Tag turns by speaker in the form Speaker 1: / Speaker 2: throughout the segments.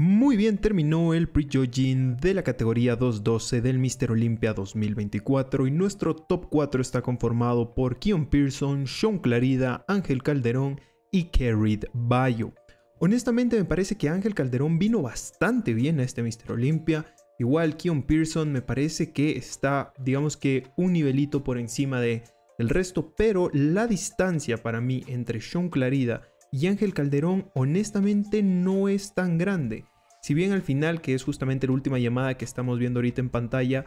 Speaker 1: Muy bien, terminó el pre-judging de la categoría 212 del Mr. Olympia 2024 y nuestro top 4 está conformado por Keon Pearson, Sean Clarida, Ángel Calderón y Kerrid Bayo. Honestamente me parece que Ángel Calderón vino bastante bien a este Mr. Olympia. Igual Keon Pearson me parece que está, digamos que, un nivelito por encima de, del resto, pero la distancia para mí entre Sean Clarida y Ángel Calderón honestamente no es tan grande. Si bien al final, que es justamente la última llamada que estamos viendo ahorita en pantalla,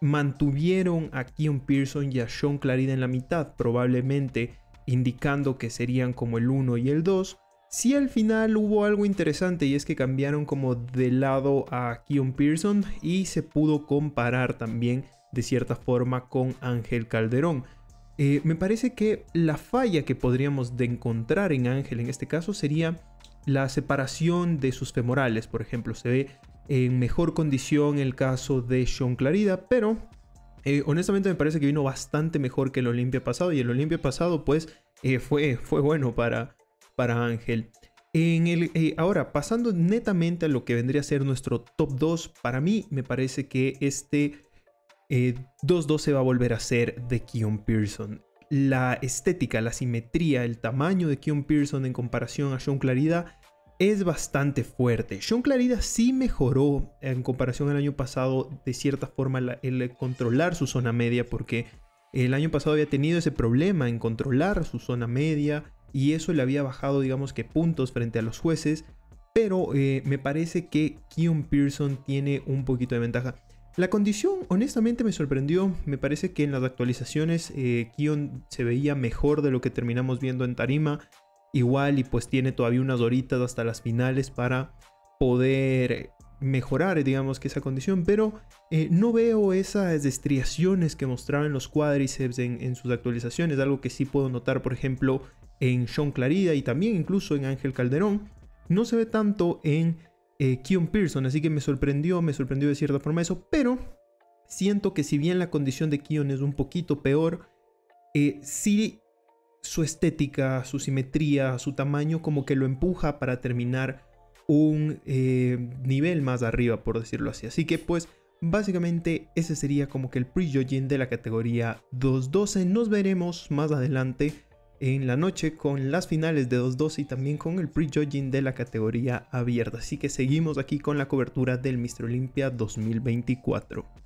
Speaker 1: mantuvieron a Keon Pearson y a Sean Clarida en la mitad, probablemente indicando que serían como el 1 y el 2, si al final hubo algo interesante y es que cambiaron como de lado a Keon Pearson y se pudo comparar también de cierta forma con Ángel Calderón. Eh, me parece que la falla que podríamos de encontrar en Ángel en este caso sería la separación de sus femorales, por ejemplo. Se ve en mejor condición el caso de Sean Clarida, pero eh, honestamente me parece que vino bastante mejor que el Olimpia pasado y el Olimpia pasado pues eh, fue, fue bueno para, para Ángel. En el, ahora, pasando netamente a lo que vendría a ser nuestro top 2, para mí me parece que este 2-2 eh, va a volver a ser de Keon Pearson. La estética, la simetría, el tamaño de Keon Pearson en comparación a Sean Clarida es bastante fuerte. Sean Clarida sí mejoró en comparación al año pasado de cierta forma el controlar su zona media porque el año pasado había tenido ese problema en controlar su zona media y eso le había bajado digamos que puntos frente a los jueces pero eh, me parece que Keon Pearson tiene un poquito de ventaja. La condición honestamente me sorprendió, me parece que en las actualizaciones eh, Kion se veía mejor de lo que terminamos viendo en Tarima, igual y pues tiene todavía unas horitas hasta las finales para poder mejorar digamos que esa condición, pero eh, no veo esas estriaciones que mostraban los cuádriceps en, en sus actualizaciones, algo que sí puedo notar por ejemplo en Sean Clarida y también incluso en Ángel Calderón, no se ve tanto en eh, Keon Pearson, así que me sorprendió, me sorprendió de cierta forma eso, pero siento que si bien la condición de Keon es un poquito peor, eh, sí su estética, su simetría, su tamaño como que lo empuja para terminar un eh, nivel más arriba, por decirlo así. Así que pues básicamente ese sería como que el pre-judging de la categoría 212. Nos veremos más adelante en la noche con las finales de 2-2 y también con el pre-judging de la categoría abierta. Así que seguimos aquí con la cobertura del Mr. Olympia 2024.